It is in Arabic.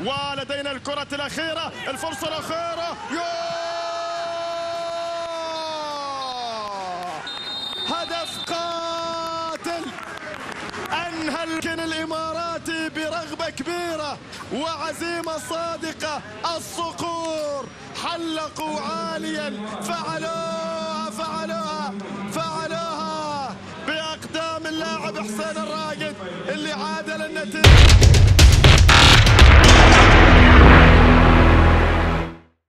ولدينا الكرة الأخيرة الفرصة الأخيرة يو هدف قاتل! أنهى الكن الإماراتي برغبة كبيرة وعزيمة صادقة الصقور! حلقوا عاليا فعلوها فعلوها فعلوها! بأقدام اللاعب حسين الراقد اللي عادل النتيجة.